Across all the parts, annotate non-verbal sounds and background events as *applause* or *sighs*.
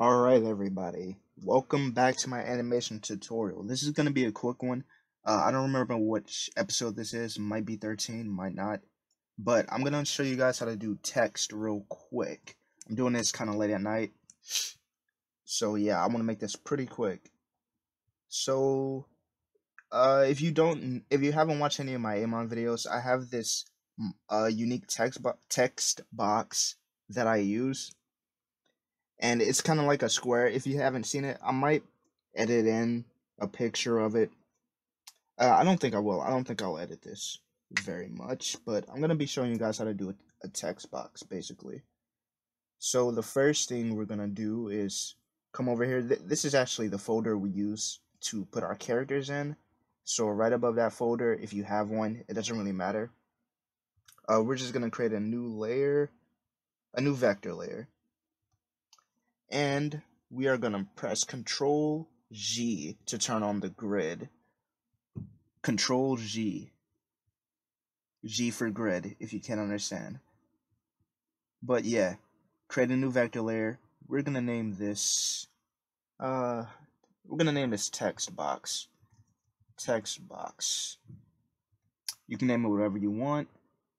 Alright everybody, welcome back to my animation tutorial. This is going to be a quick one. Uh, I don't remember which episode this is, might be 13, might not. But I'm going to show you guys how to do text real quick. I'm doing this kind of late at night. So yeah, I want to make this pretty quick. So, uh, if you don't, if you haven't watched any of my Amon videos, I have this uh, unique text, bo text box that I use and it's kind of like a square. If you haven't seen it, I might edit in a picture of it. Uh, I don't think I will. I don't think I'll edit this very much, but I'm gonna be showing you guys how to do a, text box basically. So the first thing we're gonna do is come over here. Th this is actually the folder we use to put our characters in. So right above that folder, if you have one, it doesn't really matter. Uh, we're just gonna create a new layer, a new vector layer and we are going to press Control G to turn on the grid. Control G. G for grid, if you can't understand. But yeah, create a new vector layer. We're going to name this, uh, we're going to name this text box. Text box. You can name it whatever you want.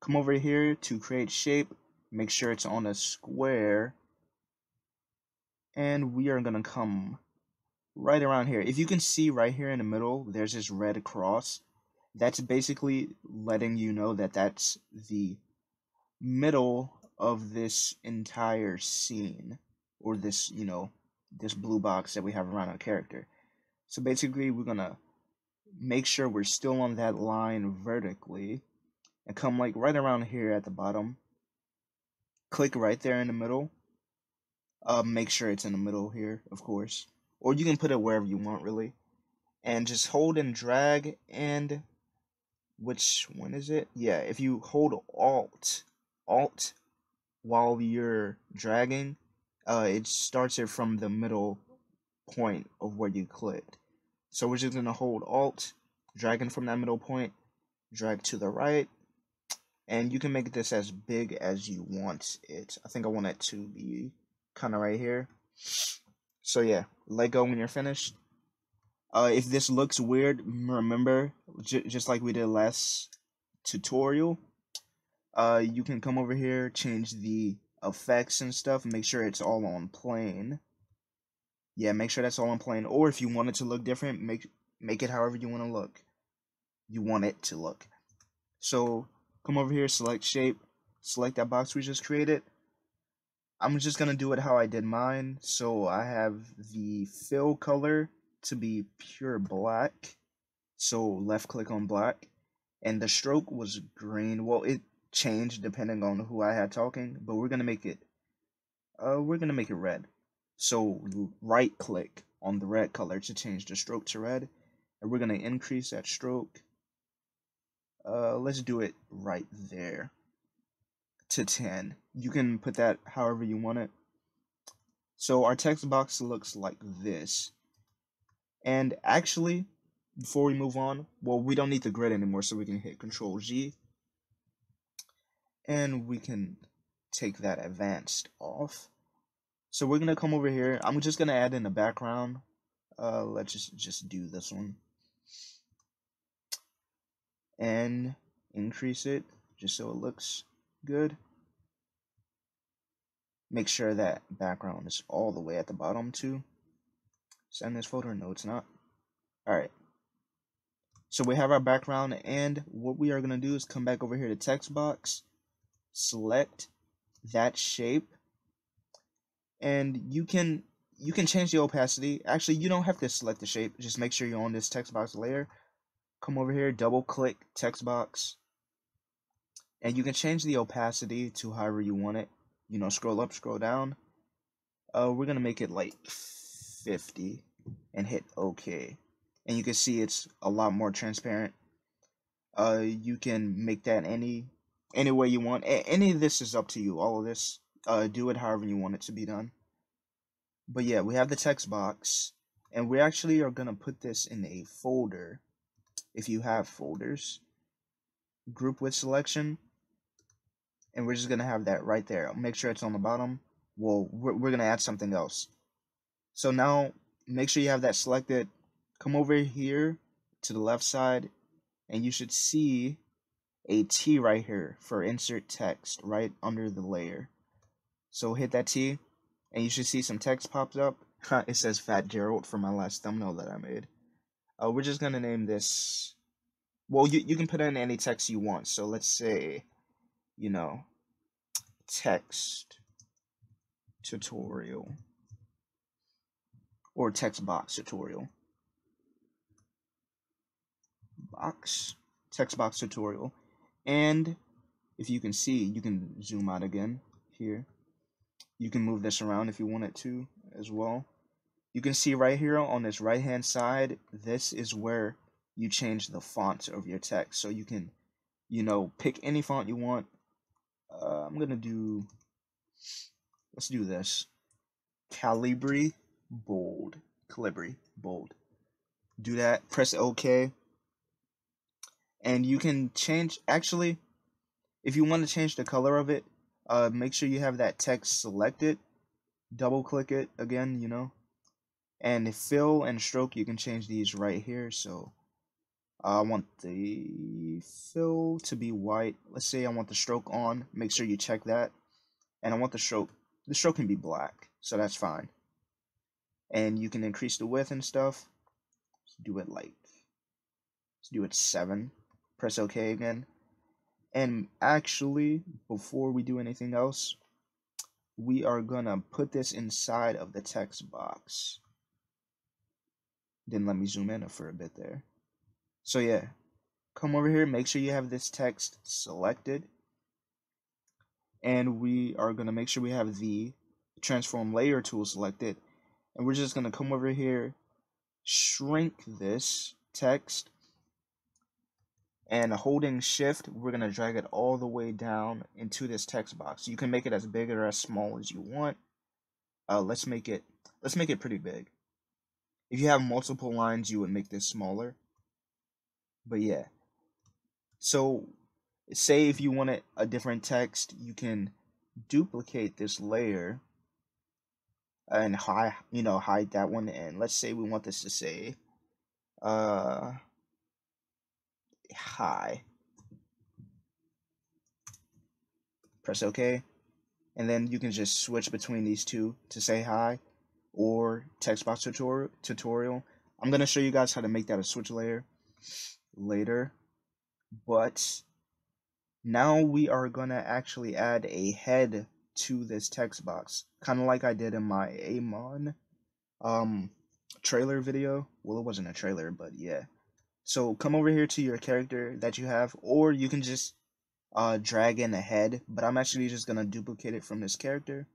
Come over here to create shape. Make sure it's on a square and we are gonna come right around here. If you can see right here in the middle, there's this red cross. That's basically letting you know that that's the middle of this entire scene or this, you know, this blue box that we have around our character. So basically, we're gonna make sure we're still on that line vertically and come like right around here at the bottom. Click right there in the middle uh, make sure it's in the middle here, of course. Or you can put it wherever you want, really. And just hold and drag and... Which one is it? Yeah, if you hold Alt, Alt, while you're dragging, uh, it starts it from the middle point of where you clicked. So we're just going to hold Alt, dragging from that middle point, drag to the right, and you can make this as big as you want it. I think I want it to be kind of right here. So yeah, let go when you're finished. Uh, if this looks weird, remember, just like we did last tutorial, uh, you can come over here, change the effects and stuff, make sure it's all on plain. Yeah, make sure that's all on plain. Or if you want it to look different, make make it however you want to look. You want it to look. So come over here, select shape, select that box we just created. I'm just gonna do it how I did mine. So I have the fill color to be pure black. So left click on black. And the stroke was green. Well, it changed depending on who I had talking, but we're gonna make it uh we're gonna make it red. So right click on the red color to change the stroke to red. And we're gonna increase that stroke. Uh let's do it right there to 10. You can put that however you want it. So our text box looks like this. And actually, before we move on, well, we don't need the grid anymore, so we can hit Control G. And we can take that advanced off. So we're gonna come over here. I'm just gonna add in a background. Uh, let's just just do this one and increase it just so it looks good. Make sure that background is all the way at the bottom too. Send this folder? No, it's not. Alright. So we have our background and what we are going to do is come back over here to text box, select that shape, and you can you can change the opacity. Actually, you don't have to select the shape. Just make sure you're on this text box layer. Come over here, double click text box, and you can change the opacity to however you want it. You know scroll up scroll down. Uh we're gonna make it like 50 and hit ok. And you can see it's a lot more transparent. Uh you can make that any any way you want. A any of this is up to you. All of this uh do it however you want it to be done. But yeah we have the text box. And we actually are gonna put this in a folder if you have folders. Group with selection and we're just gonna have that right there. Make sure it's on the bottom. Well, we're, we're gonna add something else. So now make sure you have that selected. Come over here to the left side and you should see a T right here for insert text right under the layer. So hit that T and you should see some text pops up. *laughs* it says Fat Gerald for my last thumbnail that I made. Uh, we're just gonna name this. Well, you you can put in any text you want. So let's say, you know, text tutorial or text box tutorial. Box text box tutorial, and if you can see, you can zoom out again here. You can move this around if you wanted to as well. You can see right here on this right hand side, this is where you change the font of your text. So you can, you know, pick any font you want. Uh, I'm to do, let's do this. Calibri bold. Calibri bold. Do that, press OK. And you can change, actually, if you want to change the color of it, uh, make sure you have that text selected. Double click it again, you know, and fill and stroke, you can change these right here. So I want the fill to be white. Let's say I want the stroke on. Make sure you check that. And I want the stroke, the stroke can be black. So that's fine. And you can increase the width and stuff. Let's do it like, let's do it 7. Press OK again. And actually, before we do anything else, we are gonna put this inside of the text box. Didn't let me zoom in for a bit there. So yeah, come over here, make sure you have this text selected. And we are to make sure we have the transform layer tool selected. And we're just to come over here, shrink this text. And holding shift, we're to drag it all the way down into this text box. You can make it as big or as small as you want. Uh, let's make it, let's make it pretty big. If you have multiple lines, you would make this smaller. But yeah. So, say if you wanted a different text, you can duplicate this layer and hide, you know, hide that one. And let's say we want this to say, uh, hi. Press OK. And then you can just switch between these two to say hi or text box tutorial tutorial. I'm gonna show you guys how to make that a switch layer later. But now we are gonna actually add a head to this text box, kind of like I did in my Amon um trailer video. Well, it wasn't a trailer, but yeah. So come over here to your character that you have, or you can just uh, drag in a head, but I'm actually just gonna duplicate it from this character.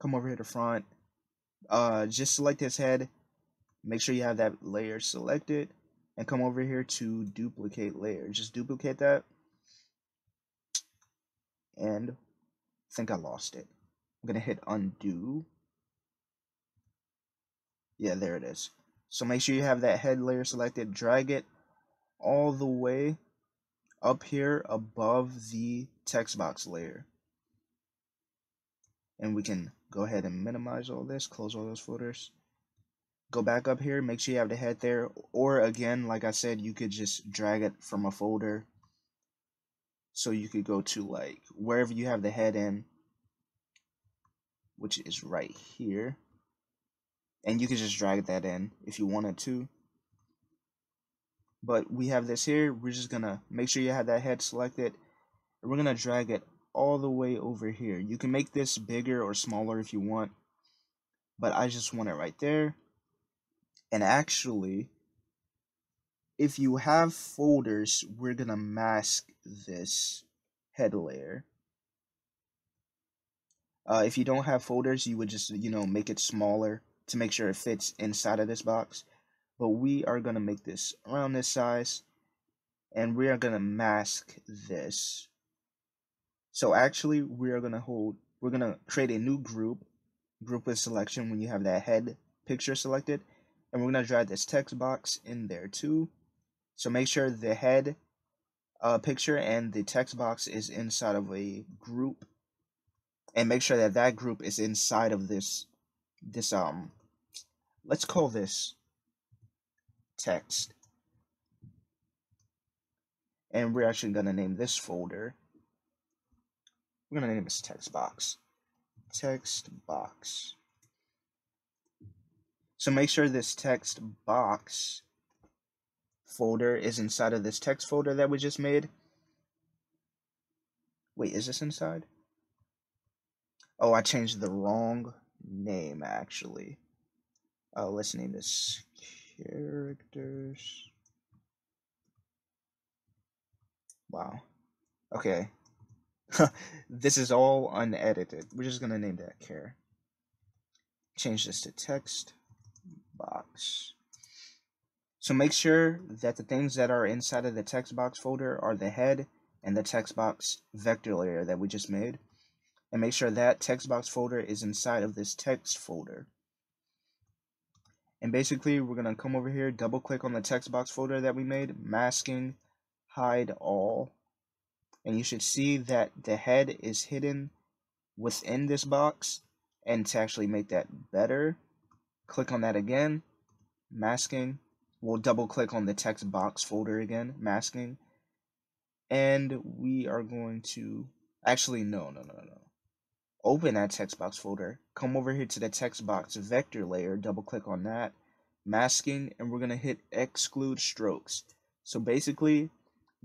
Come over here to front, uh, just select his head. Make sure you have that layer selected and come over here to duplicate layer. Just duplicate that. And I think I lost it. I'm going to hit undo. Yeah, there it is. So make sure you have that head layer selected. Drag it all the way up here above the text box layer. And we can go ahead and minimize all this, close all those folders. Go back up here, make sure you have the head there, or again, like I said, you could just drag it from a folder. So you could go to like wherever you have the head in, which is right here. And you could just drag that in if you wanted to. But we have this here, we're just gonna make sure you have that head selected. And we're gonna drag it all the way over here. You can make this bigger or smaller if you want, but I just want it right there. And actually, if you have folders, we're gonna mask this head layer. Uh, if you don't have folders, you would just, you know, make it smaller to make sure it fits inside of this box. But we are gonna make this around this size, and we are gonna mask this so actually, we are gonna hold, we're gonna create a new group, group with selection when you have that head picture selected, and we're gonna drag this text box in there too. So make sure the head uh, picture and the text box is inside of a group, and make sure that that group is inside of this this um let's call this text. And we're actually going to name this folder. We're going to name this text box. Text box. So make sure this text box folder is inside of this text folder that we just made. Wait, is this inside? Oh, I changed the wrong name actually. Uh, let's name this characters. Wow. Okay. *laughs* this is all unedited. We're just gonna name that care. Change this to text box. So make sure that the things that are inside of the text box folder are the head and the text box vector layer that we just made. And make sure that text box folder is inside of this text folder. And basically, we're going to come over here, double click on the text box folder that we made, masking, hide all. And you should see that the head is hidden within this box. And to actually make that better, click on that again, masking. We'll double click on the text box folder again, masking. And we are going to, actually, no, no, no, no. Open that text box folder, come over here to the text box vector layer, double click on that, masking, and we're going to hit exclude strokes. So basically,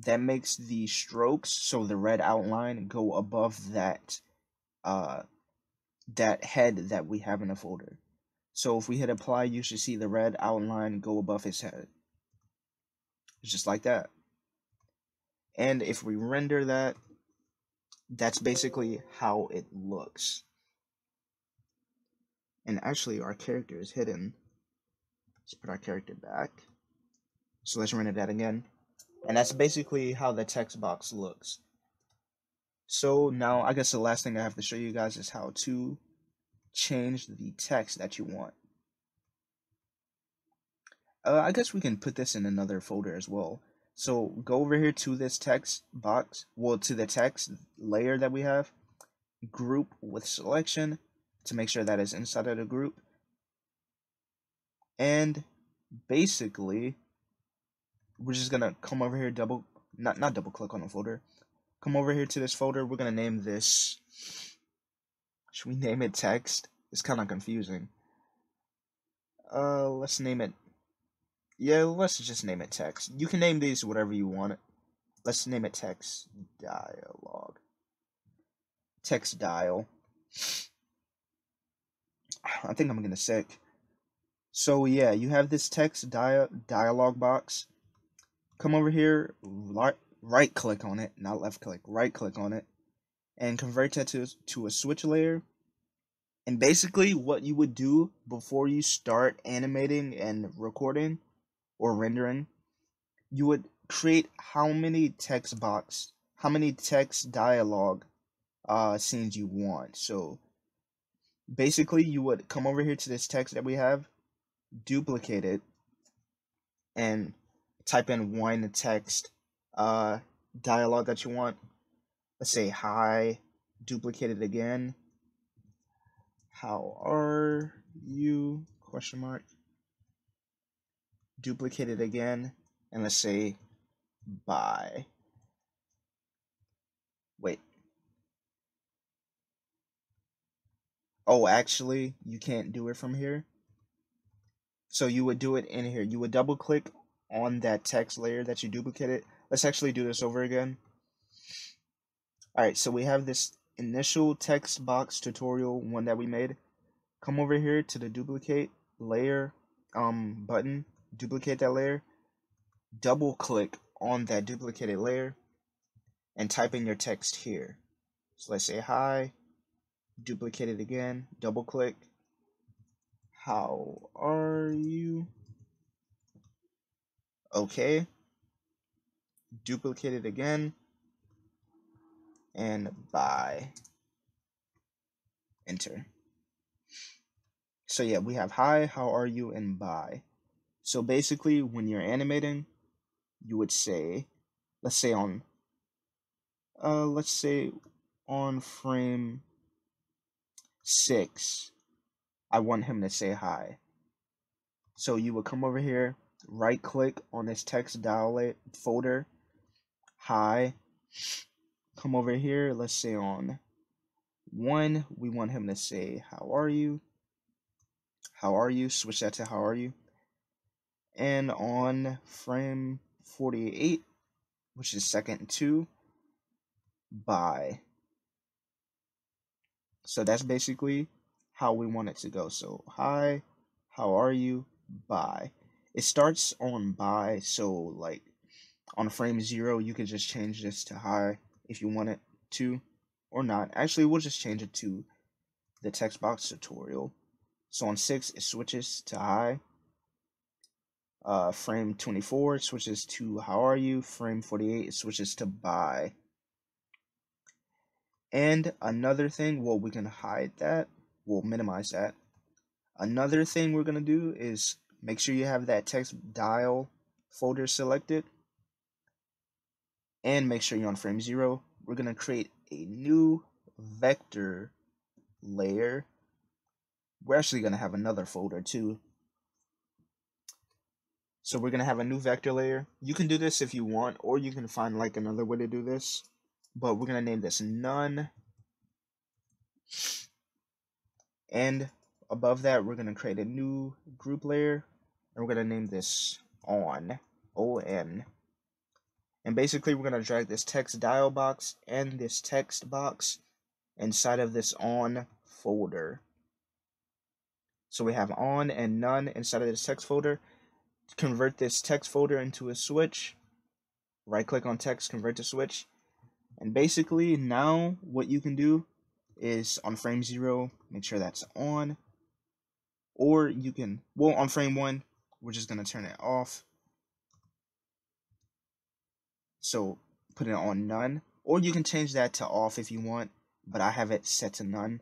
that makes the strokes, so the red outline, go above that, uh, that head that we have in the folder. So if we hit apply, you should see the red outline go above his head. It's just like that. And if we render that, that's basically how it looks. And actually, our character is hidden. Let's put our character back. So let's render that again. And that's basically how the text box looks. So now, I guess the last thing I have to show you guys is how to change the text that you want. Uh, I guess we can put this in another folder as well. So go over here to this text box, well, to the text layer that we have, group with selection to make sure that is inside of the group. And basically, we're just gonna come over here, double, not, not double click on the folder. Come over here to this folder. We're gonna name this, should we name it text? It's kind of confusing. Uh, let's name it yeah, let's just name it text. You can name these whatever you want. Let's name it text dialogue. Text dial. *sighs* I think I'm getting sick. So yeah, you have this text dia dialog box. Come over here, right click on it, not left click, right click on it, and convert that to, to a switch layer. And basically what you would do before you start animating and recording or rendering, you would create how many text box, how many text dialogue uh, scenes you want. So basically, you would come over here to this text that we have, duplicate it, and type in one text uh, dialogue that you want. Let's say hi, duplicate it again. How are you? Question mark duplicate it again, and let's say bye. Wait. Oh, actually, you can't do it from here. So you would do it in here. You would double click on that text layer that you duplicated. Let's actually do this over again. Alright, so we have this initial text box tutorial one that we made. Come over here to the duplicate layer um, button duplicate that layer, double click on that duplicated layer, and type in your text here. So let's say hi, duplicate it again, double click. How are you? Okay. Duplicate it again. And bye. Enter. So yeah, we have hi, how are you, and bye. So basically, when you're animating, you would say, let's say on, uh, let's say on frame six, I want him to say hi. So you would come over here, right click on this text dial folder, hi, come over here, let's say on one, we want him to say, how are you? How are you? Switch that to how are you? And on frame 48, which is second two, bye. So that's basically how we want it to go. So hi, how are you? Bye. It starts on bye, so like on frame zero, you could just change this to hi if you want it to or not. Actually, we'll just change it to the text box tutorial. So on 6, it switches to hi. Uh, frame 24 it switches to how are you. Frame 48 it switches to bye. And another thing, well, we can hide that. We'll minimize that. Another thing we're going to do is make sure you have that text dial folder selected. And make sure you're on frame 0. We're going to create a new vector layer. We're actually going to have another folder too. So we're going to have a new vector layer. You can do this if you want, or you can find like another way to do this. But we're going to name this none. And above that, we're going to create a new group layer. And we're going to name this on, O-N. And basically, we're going to drag this text dial box and this text box inside of this on folder. So we have on and none inside of this text folder. Convert this text folder into a switch. Right click on text, convert to switch. And basically, now what you can do is on frame zero, make sure that's on. Or you can, well, on frame one, we're just going to turn it off. So put it on none. Or you can change that to off if you want, but I have it set to none.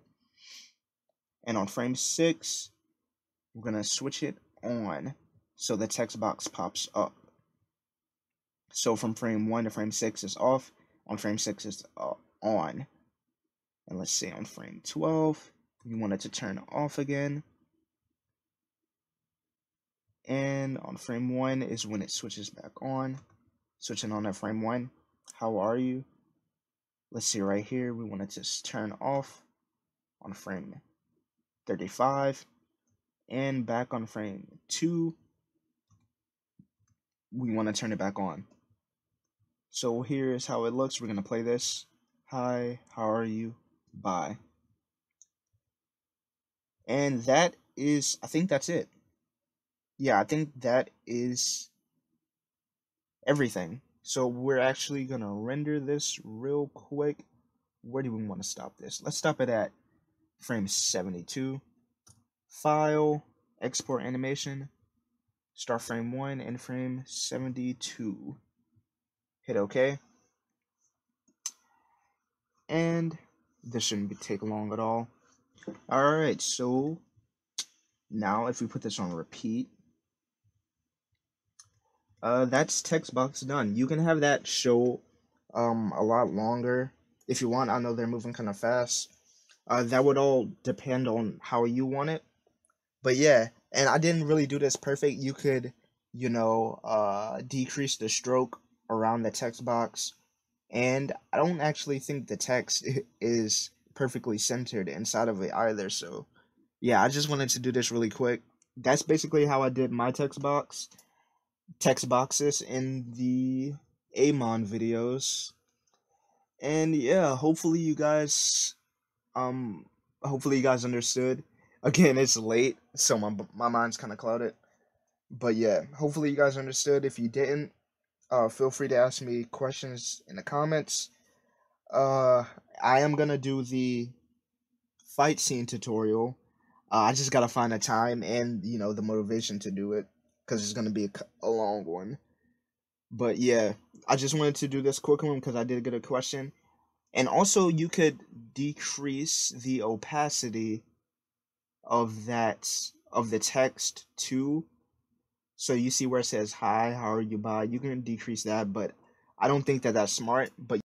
And on frame 6, we're to switch it on so the text box pops up. So from frame 1 to frame 6 is off, on frame 6 is uh, on. And let's say on frame 12, you want it to turn off again. And on frame 1 is when it switches back on. Switching on to frame one. How are you? Let's see right here. We want to just turn off on frame 35 and back on frame 2 we want to turn it back on so here's how it looks we're going to play this hi how are you bye and that is i think that's it yeah i think that is everything. So we're actually going to render this real quick. Where do we want to stop this? Let's stop it at frame 72. File, export animation, start frame 1 and frame 72. Hit OK. And this shouldn't be take long at all. Alright, so now if we put this on repeat, uh, that's text box done. You can have that show um a lot longer if you want. I know they're moving kind of fast. Uh, that would all depend on how you want it. But yeah, and I didn't really do this perfect. You could, you know, uh, decrease the stroke around the text box. And I don't actually think the text *laughs* is perfectly centered inside of it either. So yeah, I just wanted to do this really quick. That's basically how I did my text box text boxes in the Amon videos. And yeah, hopefully you guys um hopefully you guys understood. Again, it's late, so my my mind's kind of clouded. But yeah, hopefully you guys understood. If you didn't, uh feel free to ask me questions in the comments. Uh I am going to do the fight scene tutorial. Uh, I just got to find a time and, you know, the motivation to do it because it's going to be a, a, long one. But yeah, I just wanted to do this quick one because I did get a question. And also, you could decrease the opacity of that of the text too. So you see where it says "Hi, how are you?" Bye. You can decrease that, but I don't think that that's smart. But